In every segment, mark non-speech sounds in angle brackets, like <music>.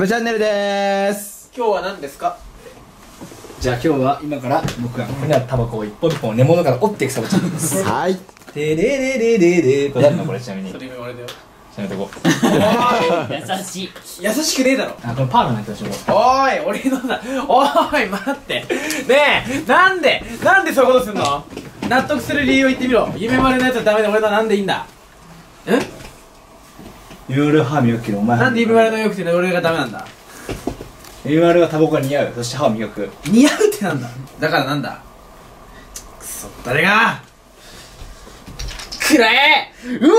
ブチャンネルでーす。今日は何ですか？じゃあ今日は今から僕がここにあるタバコを一本一本根元から折っていくサボちゃんです。はい。てれれれれれこれ誰のこれちなみに。それ言われたよやめとこう。優しい。優しくねえだろ。あ、これパールの人でしょ。おーい俺のだ。おーい待って。ねえなんでなんでそういうことすんの？納得する理由を言ってみろ。夢までのやつはダメで俺のはなんでいいんだ？え？いろいろ歯磨くけどお前。なんで夢までのよくて俺がダメなんだ？ゆるまるはタバコが似合う。そして歯を磨く。似合うってなんだ？だからなんだ？くそ誰がくらえうおー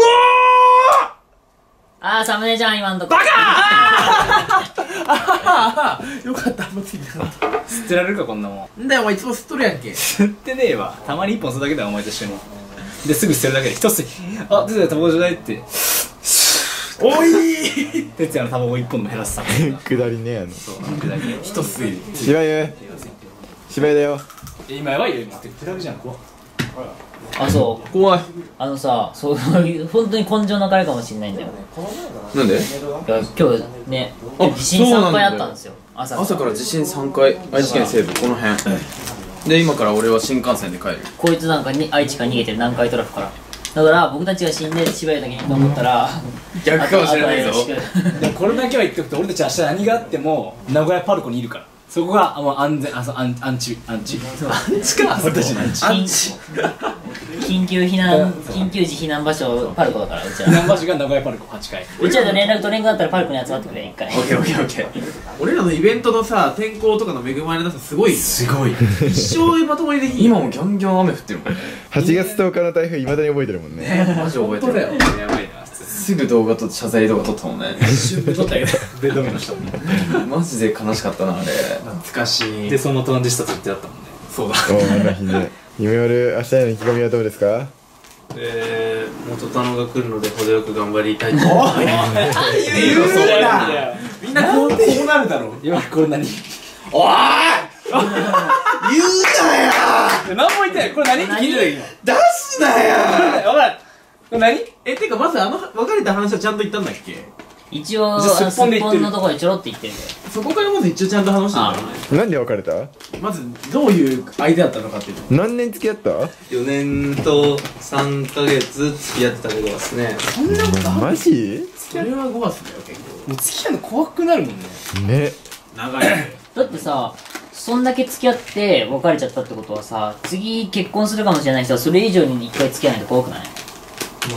あーサムネじゃん今んとこバカああ <laughs> よかったあんまついてなかった吸ってられるかこんなもん。なんだよお前いつも吸っとるやんけ吸ってねえわ。たまに一本吸うだけだよお前と一緒に。で、すぐ捨てるだけで一つ、あ、哲也タバコじゃないって。おい哲也のタバコ一本でも減らすさ。<laughs> くだりねあの一吸い芝居芝居だよ。今やばいよ、今。手手だけじゃん、こあそう。怖い。あのさそういう本当に根性の彼かもしれないんだよなんで？いや今日ねあ地震3そうなんだ回あったんですよ。朝朝から地震3回。愛知県西部この辺。で今から俺は新幹線で帰る。こいつなんかに愛知から逃げてる南海トラフからだから僕たちが死んで芝居だけにと思ったら逆かもしれないぞ。でもこれだけは言っておくと俺たち明日何があっても名古屋パルコにいるから。そこがもう安全あそうアンアンチアンチアンチか。俺たちのアンチ緊緊急避難緊急時避難場所パルコだからうち避ら難場所が名古屋パルコ8階。うちらと連絡取れんかったらパルコに集まってくれ一回 <laughs> オッケーオッケーオッケー。俺らのイベントのさ天候とかの恵まれなさすごいすごい。一生まともにできん今もギャンギャン雨降ってるもんね。8月10日の台風いまだに覚えてるもんね。マジ覚えてるやばいな。すぐ動画と謝罪動画撮ったもんね撮ったけど。ベッドメの人マジで悲しかったなあれ。懐かしい。でそのトランジスタと言ってあったもんね。そうだ夢丸明日への意気込みはどうですか？えー、元田野が来るので程よく頑張りたいと言うなみんなこうこうなるだろ。う今これ何おい。言うなよ。何も言ってない。これ何？って聞いてたけど出すなよ。分からんこれ何？えてかまずあの別れた話はちゃんと言ったんだっけ？一応すっぽんのところでちょろって言ってるんだよ。そこからまず一応ちゃんと話したんだよねなんで別れた？まずどういう相手だったのかっていうの。何年付き合った？4年と3ヶ月付き合ってたけどですね。マジ？それは5月だよ結構。もう付き合うの怖くなるもんね。ね。長いね。だってさそんだけ付き合って別れちゃったってことはさ次結婚するかもしれない人はそれ以上に一回付き合わないと怖くない？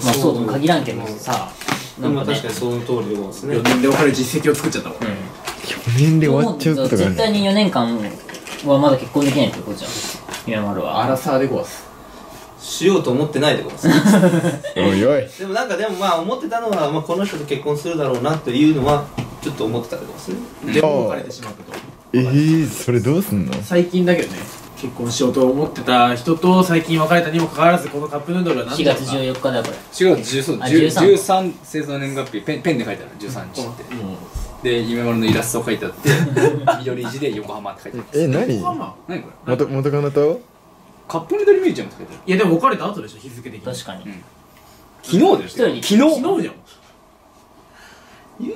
まあそうとも限らんけどさなんかね。まあ確かにその通りでございますね。4年で別れる実績を作っちゃったもん。うん。4年で終わっちゃうことがある絶対に4年間はまだ結婚できないってことじゃん。今丸は。アラサーで5月しようと思ってないでございます。おいおい。でもなんかでもまあ思ってたのは、まあ、この人と結婚するだろうなというのはちょっと思ってたけどですね。でも別れてしまったと。えー、それどうすんの？最近だけどね結婚しようと思ってた人と最近別れたにもかかわらずこのカップヌードルは何4だろ月14日だよこれ。違う10そうあ10 13 13製造年月日。ペンペンで書いてある。13日って。もで夢丸のイラストを書いてあって <laughs> 緑字で横浜って書いてある。え何？うまあまあ何これ？元元カノと？カップヌードルミュージアムって書いてある。いやでも別れた後でしょ日付的に。確かに。昨日だよ一人昨日？昨日じゃん。<laughs> い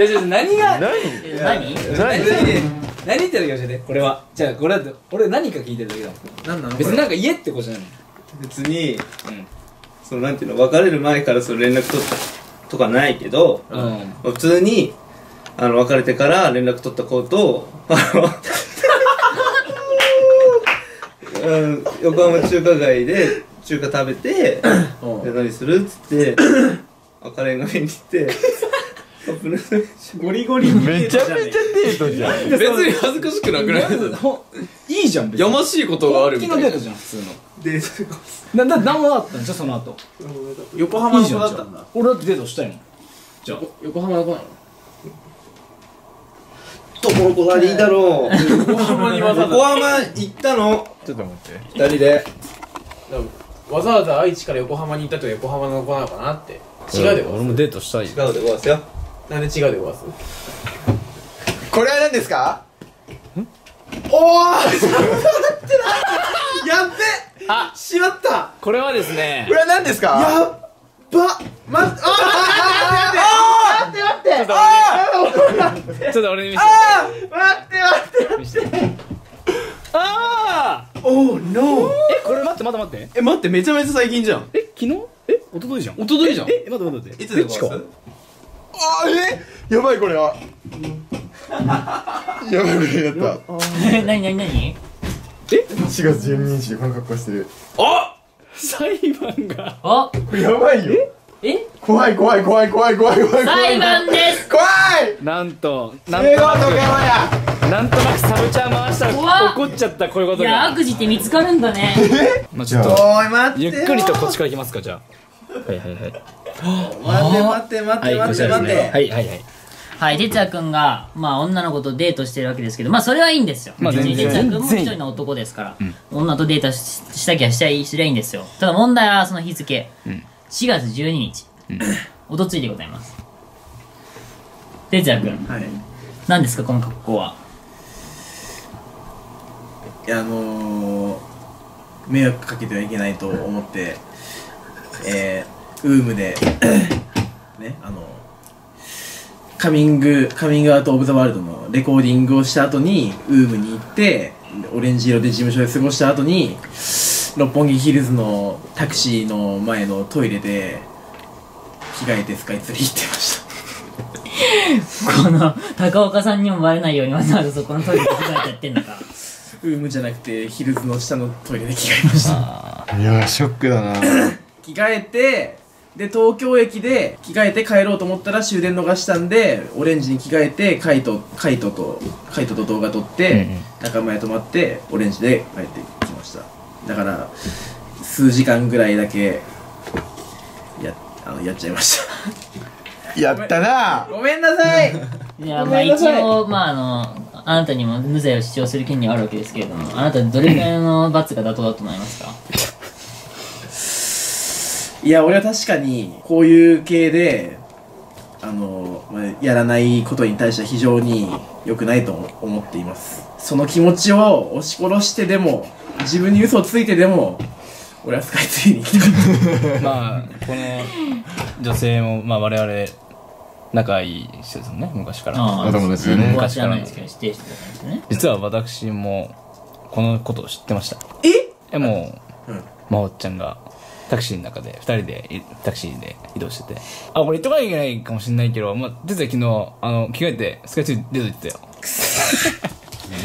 やじゃ何が？何？え何？何？何？何言ってるか教えてこれは。じゃあこれだって俺何か聞いてるだけだもん。何なの？別になんか言えってことじゃない別にのそのなんていうの？別れる前からその連絡取ったとかないけど、うん。普通にあの別れてから連絡取った子とあの <laughs> うん横浜中華街で中華食べてうん。で何する？っつって赤レンガ見に行って <laughs> ゴリゴリ。めちゃめちゃデートじゃん。別に恥ずかしくなくない？ほいいじゃん別にやましいことがあるみたいな。本気のデートじゃん普通の。デートなな何もあったんじゃその後。横浜の子だったんだ俺だってデートしたいもん。じゃあ。横浜の子なのところこだりいいだろう横浜にわざわざ。横浜行ったの？ちょっと待って。二人で。わざわざ愛知から横浜に行ったって横浜の子なのかなって。違うでごわす。もデートしたい違うでございますよなんで違うでごわす？これは何ですか？おー！<laughs> やっべ！あ！しまった！これはですね。これは何ですか？やっば！まあ <laughs> 待って待って待って。待って待って待って。待ってちょっと俺に見せて。待って待って見せて。ああおー！ノーえ？これ待って待って待って。え待ってめちゃめちゃ最近じゃん。え昨日？え？一昨日じゃん一昨日じゃん。え？待って待って待って。いつであえ？やばいこれは。やばいこれやった。なになになに4月12日でこの格好してる。裁判が。あ？これやばいよ。え？怖い怖い怖い怖い怖い怖い怖い。裁判です。怖い！なんとなんと。なくなんとなくサブチャー回したら怒っちゃったこういうこといやが悪事って見つかるんだね。まあちょっとゆっくりとこっちから行きますかじゃあ。はいはいはい待って待って待ってはいこ待って待って。はいはいはいはい。哲也くんがまあ女の子とデートしてるわけですけどまあそれはいいんですよ。まあ全然。哲也くんも一人の男ですから、女とデートししたきゃしちゃいすりゃいいんですよ。ただ問題はその日付、ん。4月12日、おとついでございます。哲也くんはい。何ですかこの格好は？いやあのー、迷惑かけてはいけないと思ってえー、ウームで <coughs> ねあのカミングカミングアウト・オブ・ザ・ワールドのレコーディングをした後にウームに行ってオレンジ色で事務所で過ごした後に六本木ヒルズのタクシーの前のトイレで着替えてスカイツリー行ってました。<laughs> この高岡さんにもバレないようにわざわざそこのトイレで着替えてやってんのか。ウームじゃなくてヒルズの下のトイレで着替えました。いやショックだな。<coughs> 着替えてで東京駅で着替えて帰ろうと思ったら終電逃したんでオレンジに着替えてカイトカイトとカイトと動画撮って、仲間へ泊まってオレンジで帰ってきました。だから数時間ぐらいだけやあのやっちゃいました。<laughs> やったな。ごめんなさい。いや、ごまあ一めんなさい。応、まああの、あなたにも無罪を主張する権利はあるわけですけれども、あなたどれくらいの罰が妥当だと思いますか？いや俺は確かにこういう系であの、まあ、やらないことに対しては非常に良くないと思っています。その気持ちを押し殺してでも自分に嘘をついてでも俺はスカイツリーに行きたかったまあこの女性もまあ我々仲いい人ですもんね昔から。あお友達でね。僕は知らですけど、知ってる人だったんですね。実は私もこのことを知ってました。え？えもう、うん。まおっちゃんがタクシーの中で2人でいタクシーで移動してて。あこれ言っとかなきゃいけないかもしれないけどまあ実は昨日あの着替えてスカイツリー出といてたよ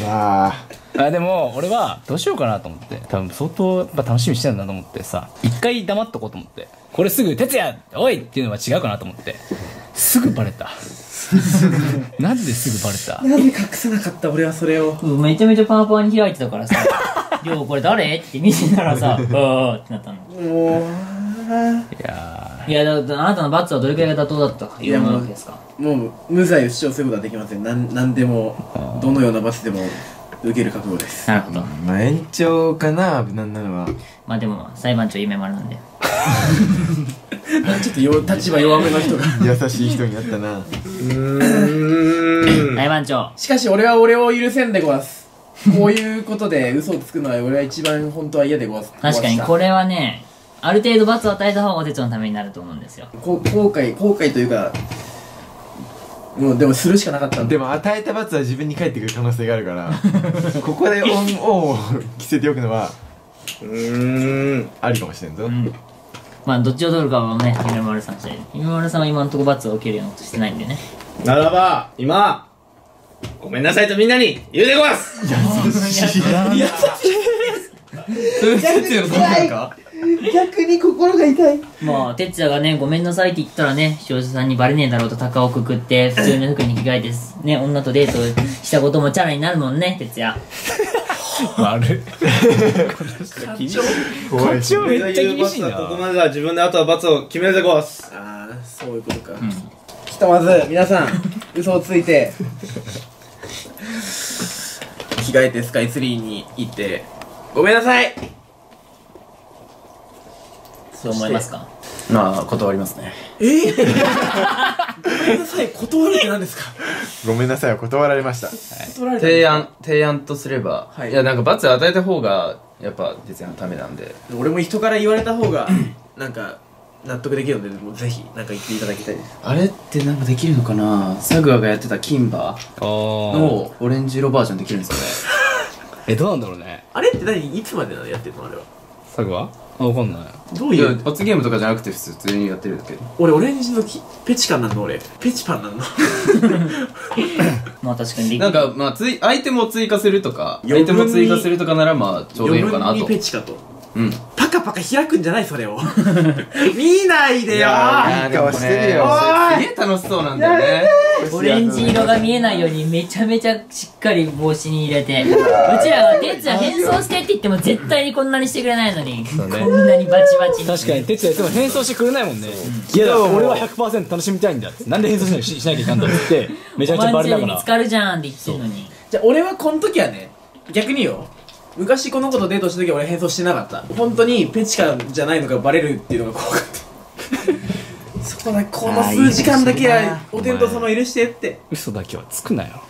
<laughs> まああでも俺はどうしようかなと思って。多分相当やっぱ楽しみにしてたんだと思ってさ一回黙っとこうと思って。これすぐ「哲也おい!」っていうのは違うかなと思って。すぐバレた。<laughs> なんですぐバレた？なんで隠さなかった俺はそれを。うんめちゃめちゃパワパワに開いてたからさ、<laughs> りょうこれ誰？って見せたらさ、<laughs> うーってなったの。もういやいや、だからあなたの罰はどれくらいが妥当だったかいうものですか？もう無罪を主張することはできません。なんなんでもどのような罰でも受ける覚悟です。なるほど。まあ延長かな無難なのはまあでも、裁判長夢丸なんで。<laughs> ちょっとよ立場弱めの人が。<laughs> 優しい人になったな。裁判長。しかし俺は俺を許せんでごわすこういうことで嘘をつくのは俺は一番本当は嫌でごわす確かにこれはね、ある程度罰を与えた方が哲のためになると思うんですよ。こ後悔後悔というかもうでもするしかなかったんででも与えた罰は自分に返ってくる可能性があるから <laughs> ここでオンオンを着せておくのはうーんありかもしれんぞ、うん。まあ、どっちを取るかはね、夢丸さん次第で。夢丸さんは今のところ罰を受けるようなことしてないんでね。ならば今ごめんなさいとみんなに言うでごわす。逆に心が痛い。まあ、哲也がね、ごめんなさいって言ったらね、視聴者さんにバレねえだろうと鷹をくくって、普通の服に着替えて、ね、女とデートしたこともチャラになるもんね、哲也。悪い。怖いし。こっちめっちゃ厳しいな。ここまでだ自分であとは罰を決めるでごわす。ああそういうことか、ひとまず皆さん嘘をついて着替えてスカイツリーに行ってごめんなさい。そう思いますか？まあ断りますね。え？ー、<laughs> ごめんなさい断るって何ですか？<laughs> ごめんなさい断られました。断られた提案提案とすれば、はい。い、やなんか罰与えた方がやっぱ哲也のためなんで。俺も人から言われた方がなんか納得できるのでもうぜひなんか言っていただきたいです。あれってなんかできるのかな？サグアがやってたキンバのオレンジ色バージョンできるんですかね？<laughs> えどうなんだろうね。あれって何いつまでなのやってるのあれは？サグはあわかんない。どういう？罰ゲームとかじゃなくて普通にやってるだけ俺オレンジのきペチカンなんの俺。ペチパンなんの。まあ確かになんかまあついアイテムを追加するとかア余分にイテムを追加するとかならまあちょうどいいのかな余分ペチカとうん。パカパカ開くんじゃないそれを。<laughs> 見ないでよ。いい顔してるよ。すげえ楽しそうなんだよね。オレンジ色が見えないようにめちゃめちゃしっかり帽子に入れて。うちらは哲也変装してって言っても絶対にこんなにしてくれないのに、こんなにバチバチに。確かに哲也いつも変装してくれないもんね。いやだから俺は100%楽しみたいんだって。なんで変装しなきゃししなきゃいかんだって。めちゃめちゃバレながらかるじゃんって言ってんのに。じゃあ俺はこの時はね逆によ昔この子とデートした時は俺変装してなかった。本当にペチカじゃないのがバレるっていうのが怖かった。<laughs> そこだこの数時間だけはお天道様許してって。嘘だけはつくなよ。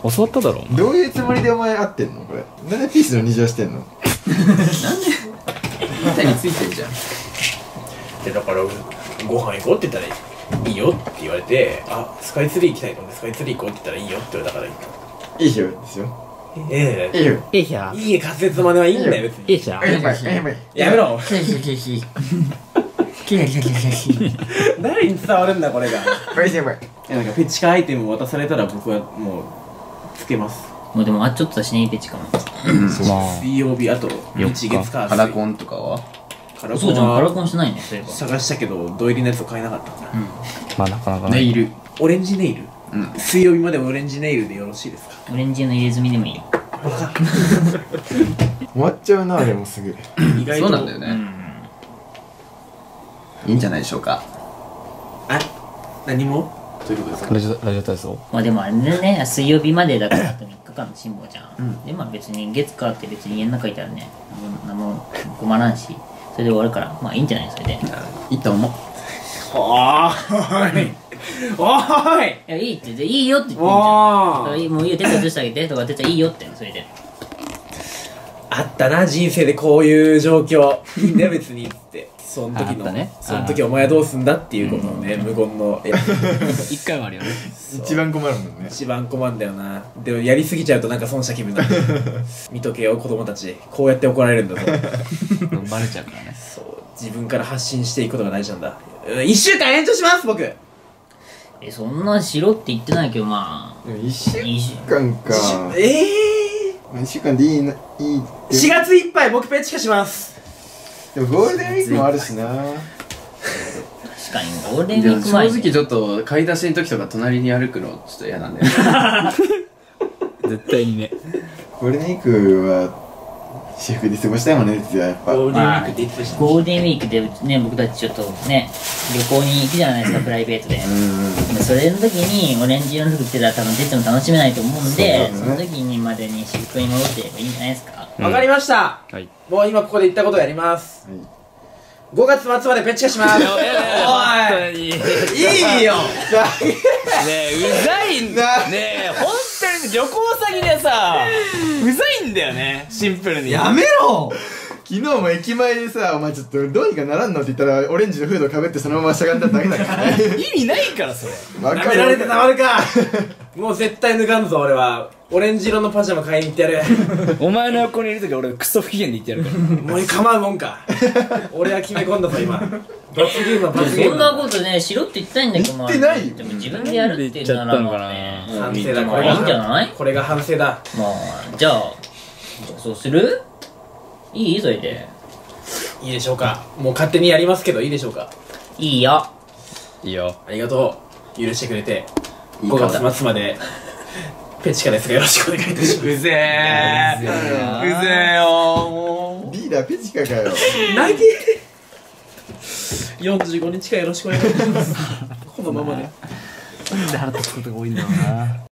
<laughs> 教わっただろどういうつもりでお前会ってんの？これ。なんでピースの二乗してんの？板についてるじゃん。でだからご飯行こうって言ったらいいよって言われてあスカイツリー行きたいのでスカイツリー行こうって言ったらいいよって言われたから行っいいよですよたえ。いいよ。いいじゃえいいえ仮説まではいいんだよ別に。いいじゃん。えいばいえいばいやめろ。キラキラキ。ラキラキラキラキ。ラ誰に伝わるんだこれが。いバイバイやなんかペチカアイテムを渡されたら僕はもうつけます。もうでもあっちょっとだしねペチかもまあ水曜日あと日月火カラコンとかは？カラコンそうじゃんカラはコンしてないねそういえば。探したけど土入りのやつを買えなかったから。まあなかなかねネイル。オレンジネイル？うん水曜日までオレンジネイルでよろしいですか？オレンジの入れ墨でもいいよ。<laughs> 終わっちゃうなでもすぐ。意外と。そうなんだよね、いいんじゃないでしょうか？あ何も？ということですか？ラジオラジオ体操？まあでもあれね。水曜日までだからあと3日間の辛抱じゃん、でまあ別に月火って別に家の中いたらね何も困らんしそれで終わるからまあいいんじゃないそれでいいいと思うおーいおーい。やいいって言っていいよって言ってんじゃん。もういいよ手伝ってしてあげてとか手伝いいよってそれで。あったな人生でこういう状況。<laughs> いいんだよ別にって。その時の、ね。その時お前はどうすんだっていうことをね無言のいや <laughs> 一回はあるよね。<laughs> 一番困るもんね。一番困るんだよな。でもやりすぎちゃうとなんか損した気分になる。見とけよ子供たち。こうやって怒られるんだぞ。バレちゃうからね。そう。自分から発信していくことが大事なんだ。1週間延長します僕えそんなしろって言ってないけどまあ。でも一週間か。ええ一週間でいいないいって。4月いっぱい僕ペチカします。でもゴールデンウィークもあるしな。確かにゴールデンウィーク前。直ちょっと買い出しの時とか隣に歩くのちょっと嫌なんだよね。<laughs> <laughs> 絶対にね。<laughs> ゴールデンウィークは私服で過ごしたいもんね実はやっぱ。ゴールデンウィークって言ってたしゴールデンウィークでね僕たちちょっとね旅行に行くじゃないですかプライベートで。うんでそれの時にオレンジ色の服着てたら多分出ても楽しめないと思うんでそ,、の時にまでに私服に戻ってればいいんじゃないですか。わかりました。はい。もう今ここで言ったことやります。はい。5月末までペチカします。おい。い <laughs> いいよ。ねえうざい。んなねえ本当に旅行先でさうざいんだよねシンプルに。やめろ！昨日も駅前でさ、お前ちょっとどうにかならんのって言ったら、オレンジのフードかぶってそのまましゃがんだだけだからね。<laughs> 意味ないからそれ。わ舐められてたまるか。<laughs> もう絶対脱がんぞ俺はオレンジ色のパジャマ買いに行ってやる。お前の横にいる時俺クソ不機嫌で言ってやるから。もう構うもんか。俺は決め込んだぞ今。罰ゲームは罰ゲームそんなことねしろって言ったいんだけどまあ言ってないよ。でも自分でやるっていうならまあね反省だまあいいんじゃない？これが反省だ。まあじゃあそうする？いい？それで。いいでしょうか。もう勝手にやりますけどいいでしょうか。いいよ。いいよ。ありがとう。許してくれて。いい5方月末までペチカですがよろしくお願いいたします。うぜえうぜえよ。もリーダーペチカかよ。投げ45日間よろしくお願いします。<laughs> このままで。なんで腹立つことが多いんだろうな